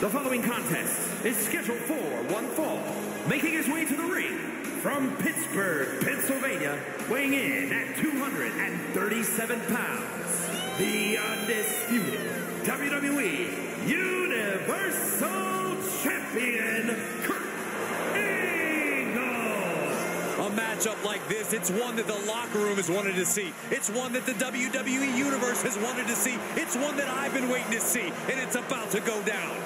The following contest is scheduled for one fall. Making his way to the ring from Pittsburgh, Pennsylvania, weighing in at 237 pounds, the undisputed WWE Universal Champion, Kurt Angle. A matchup like this, it's one that the locker room has wanted to see. It's one that the WWE Universe has wanted to see. It's one that I've been waiting to see, and it's about to go down.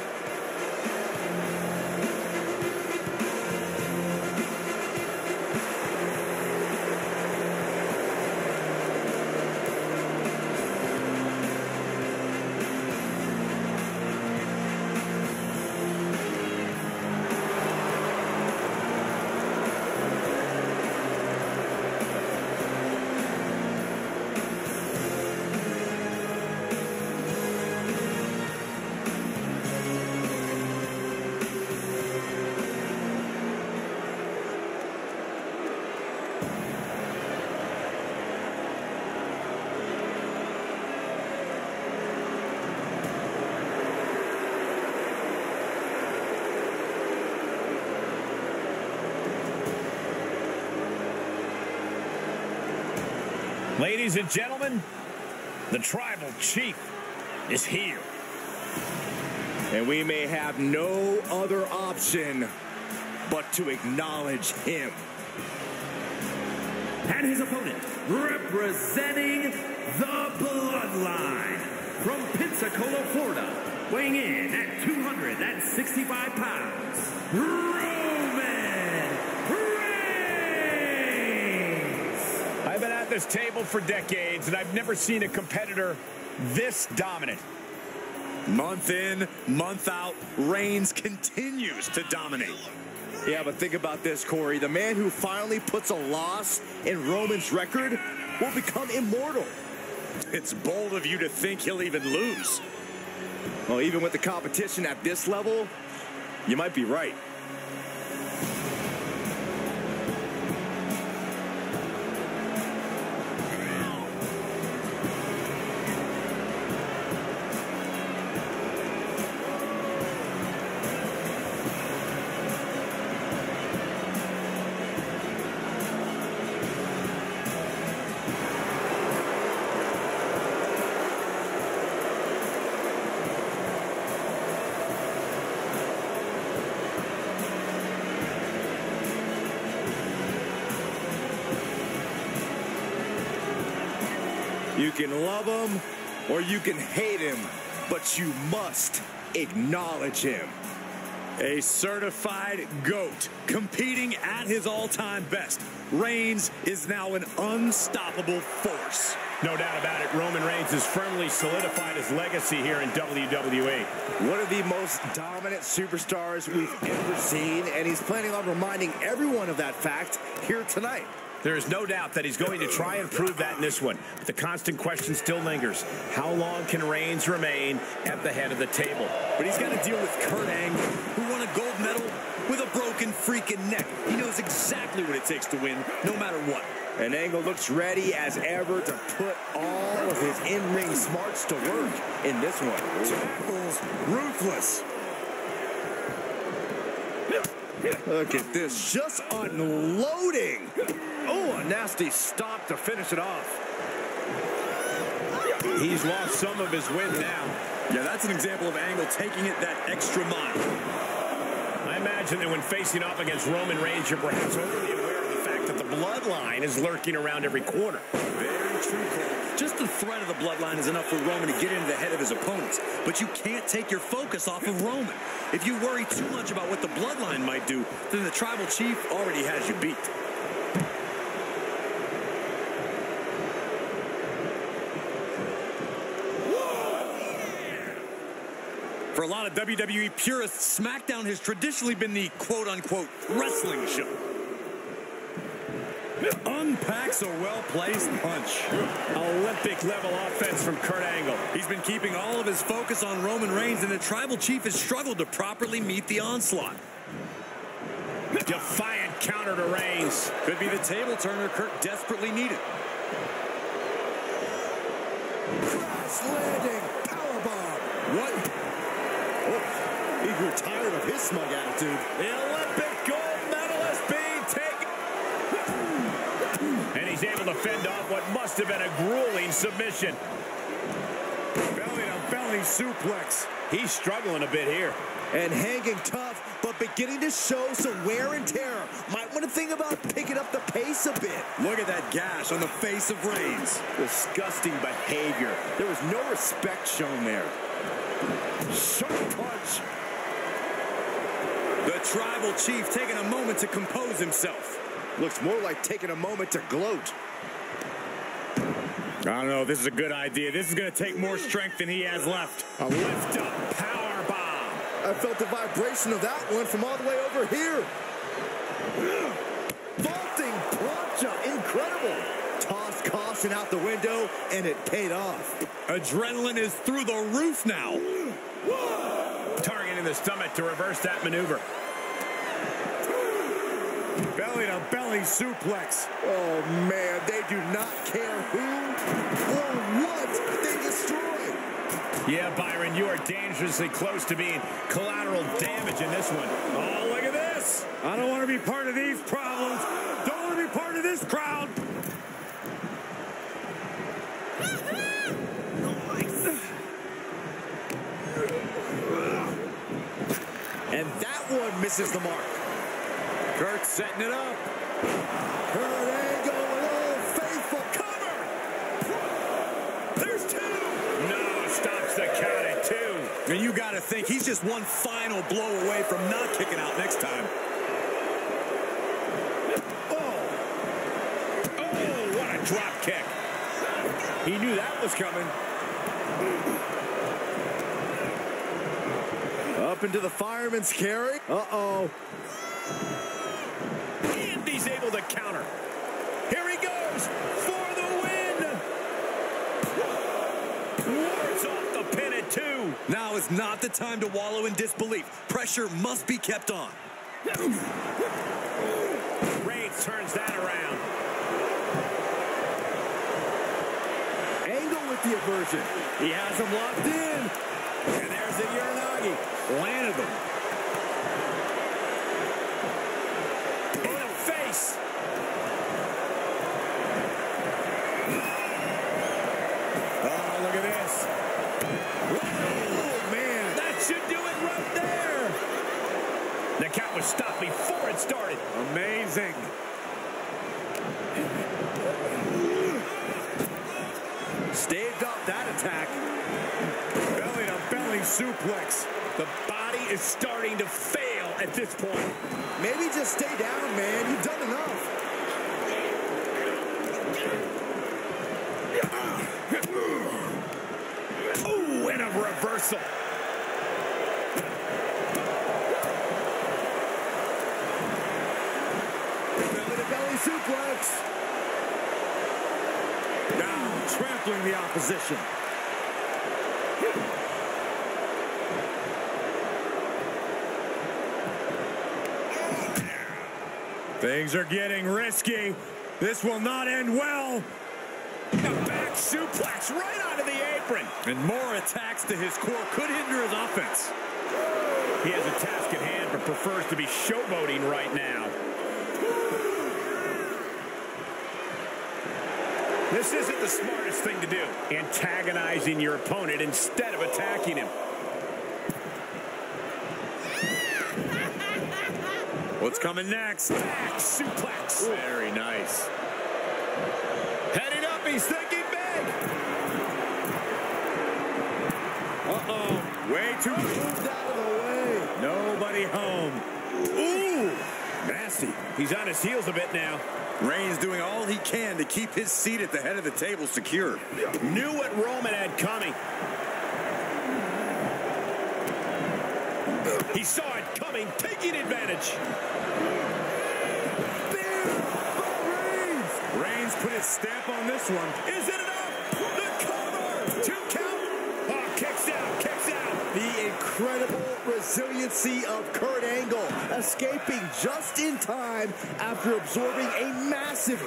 Ladies and gentlemen, the Tribal Chief is here. And we may have no other option but to acknowledge him. And his opponent, representing the Bloodline from Pensacola, Florida, weighing in at 265 pounds, Roman Reigns. I've been at this table for decades, and I've never seen a competitor this dominant. Month in, month out, Reigns continues to dominate. Yeah, but think about this, Corey. The man who finally puts a loss in Roman's record will become immortal. It's bold of you to think he'll even lose. Well, even with the competition at this level, you might be right. Can love him or you can hate him, but you must acknowledge him. A certified GOAT competing at his all-time best. Reigns is now an unstoppable force. No doubt about it, Roman Reigns has firmly solidified his legacy here in WWE. One of the most dominant superstars we've ever seen, and he's planning on reminding everyone of that fact here tonight. There is no doubt that he's going to try and prove that in this one. But the constant question still lingers. How long can Reigns remain at the head of the table? But he's got to deal with Kurt Angle, who won a gold medal with a broken freaking neck. He knows exactly what it takes to win, no matter what. And Angle looks ready as ever to put all of his in-ring smarts to work in this one. Angle's ruthless. Look at this, just unloading. Oh, a nasty stop to finish it off. He's lost some of his wind now. Yeah, that's an example of Angle taking it that extra mile. I imagine that when facing off against Roman Reigns, you're perhaps overly aware of the fact that the bloodline is lurking around every corner. Very true. Just the threat of the bloodline is enough for Roman to get into the head of his opponents. But you can't take your focus off of Roman. If you worry too much about what the bloodline might do, then the tribal chief already has you beat. For a lot of WWE purists, SmackDown has traditionally been the quote-unquote wrestling show. Unpacks a well-placed punch. Olympic-level offense from Kurt Angle. He's been keeping all of his focus on Roman Reigns, and the Tribal Chief has struggled to properly meet the onslaught. Defiant counter to Reigns. Could be the table turner Kurt desperately needed. Cross landing powerbomb. What? Oh, he grew tired of his smug attitude. The Olympic gold medalist being taken. Able to fend off what must have been a grueling submission. Belly to belly suplex. He's struggling a bit here. And hanging tough, but beginning to show some wear and tear. Might want to think about picking up the pace a bit. Look at that gash on the face of Reigns. Disgusting behavior. There was no respect shown there. Sharp punch. The tribal chief taking a moment to compose himself. Looks more like taking a moment to gloat. I don't know if this is a good idea. This is going to take more strength than he has left. A lift up power bomb. I felt the vibration of that one from all the way over here. Vaulting plancha, incredible. Tossed caution out the window, and it paid off. Adrenaline is through the roof now. Targeting the stomach to reverse that maneuver. Belly to belly suplex. Oh, man, they do not care who or what they destroy. Yeah, Byron, you are dangerously close to being collateral damage in this one. Oh, look at this. I don't want to be part of these problems. Don't want to be part of this crowd. And that one misses the mark. Kurt setting it up. Kurt Angle with Old Faithful cover. There's two. No, stops the count at two. And you got to think he's just one final blow away from not kicking out next time. Oh, oh, what a drop kick. He knew that was coming. Up into the fireman's carry. Uh-oh. He's able to counter. Here he goes for the win. Wards off the pin at two. Now is not the time to wallow in disbelief. Pressure must be kept on. Reigns turns that around. Angle with the aversion. He has him locked in. And there's the Uranage. Landed them. The count was stopped before it started. Amazing. Staved off that attack. Belly to belly suplex. The body is starting to fail at this point. Maybe just stay down, man. You've done enough. Ooh, and a reversal. Suplex. Now trampling the opposition. Things are getting risky. This will not end well. A back suplex right onto the apron. And more attacks to his core could hinder his offense. He has a task at hand, but prefers to be showboating right now. This isn't the smartest thing to do, antagonizing your opponent instead of attacking him. What's coming next? Back suplex. Very nice. Heading up, he's thinking big. Uh-oh, way too oh, Moved out of the way. Nobody home. Ooh, nasty. He's on his heels a bit now. Reigns doing all he can to keep his seat at the head of the table secure. Knew what Roman had coming. He saw it coming, taking advantage. Reigns. Reigns put his stamp on this one. Is it enough? The cover. Two count. Oh, kicks out, kicks out. The incredible resiliency of Kurt Angle, escaping just in time after absorbing a massive.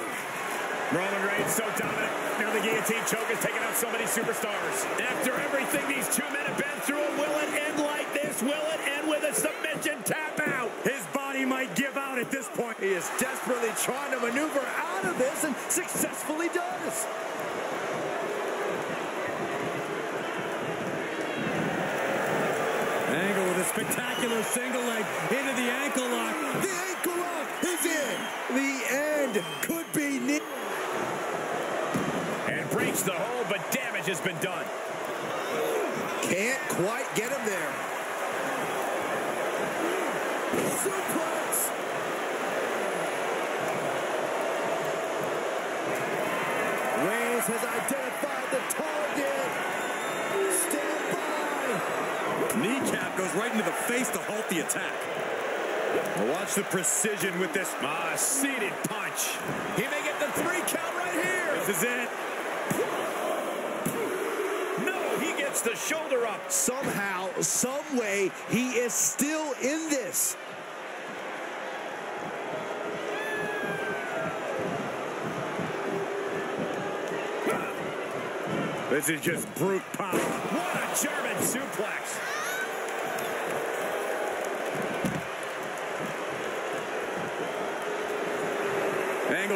Roman Reigns so dominant. Now the guillotine choke is taking out so many superstars. After everything these two men have been through, will it end like this? this will it end with a submission tap out? His body might give out at this point. He is desperately trying to maneuver out of this and successfully does. Angle with a single leg into the ankle lock. The ankle lock is in. The end could be near. And breaks the hold, but damage has been done. Can't quite get him there. Suplex. Reigns has identified the target. Stand by. Kneecap goes right into the face to halt the attack. Watch the precision with this ah, seated punch. He may get the three count right here. This is it. No, he gets the shoulder up. Somehow, some way, he is still in this. This is just brute power. What a German suplex.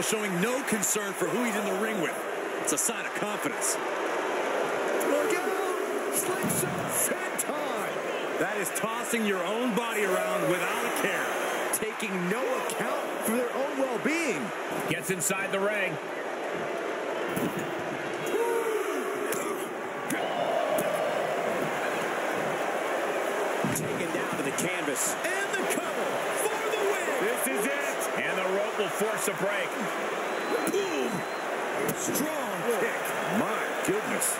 Angle showing no concern for who he's in the ring with. It's a sign of confidence. Look out! Slingshot senton. That is tossing your own body around without a care. Taking no account for their own well-being. Gets inside the ring. Taken down to the canvas. And the cover for the win. This is it. And the rope will force a break. Boom! Strong kick. My goodness.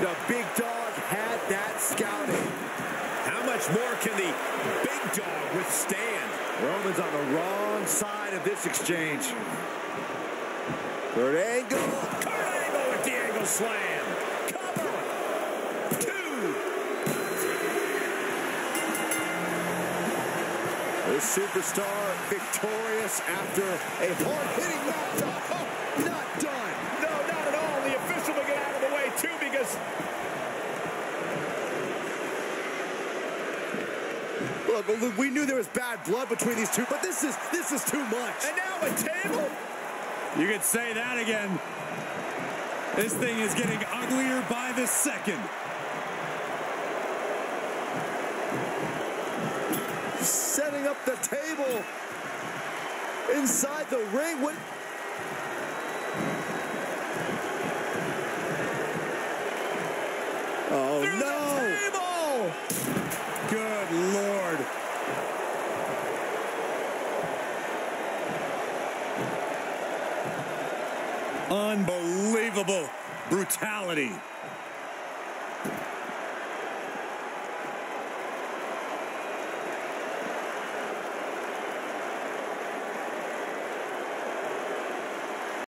The big dog had that scouting. How much more can the big dog withstand? Roman's on the wrong side of this exchange. Third angle. Kurt Angle with the angle slam. Cover. Two. The superstar victorious after a hard-hitting matchup. Oh, not done. No, not at all. The official will get out of the way, too, because Look, we knew there was bad blood between these two, but this is this is too much. And now a table? You could say that again. This thing is getting uglier by the second. Setting up the table inside the ring. What? Oh Through no! Good Lord. Unbelievable brutality.